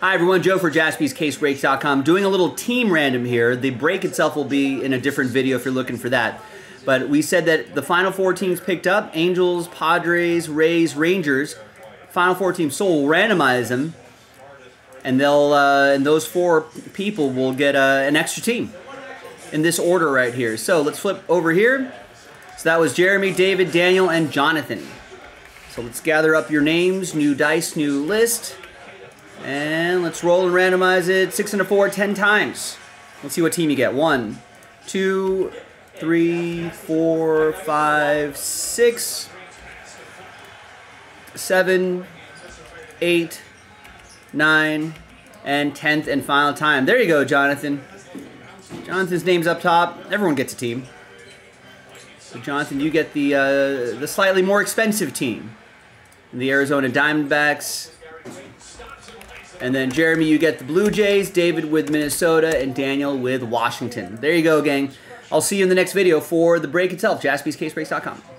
Hi everyone, Joe for jaspyscasebreaks.com. Doing a little team random here. The break itself will be in a different video if you're looking for that. But we said that the final four teams picked up, Angels, Padres, Rays, Rangers. Final four teams So we'll randomize them. And they'll uh, and those four people will get uh, an extra team in this order right here. So let's flip over here. So that was Jeremy, David, Daniel, and Jonathan. So let's gather up your names, new dice, new list. And let's roll and randomize it six and a four, ten times. Let's see what team you get. One, two, three, four, five, six, seven, eight, nine, and tenth and final time. There you go, Jonathan. Jonathan's name's up top. Everyone gets a team. So Jonathan, you get the uh, the slightly more expensive team, the Arizona Diamondbacks. And then Jeremy, you get the Blue Jays, David with Minnesota, and Daniel with Washington. There you go, gang. I'll see you in the next video for the break itself, jaspyscasebreaks.com.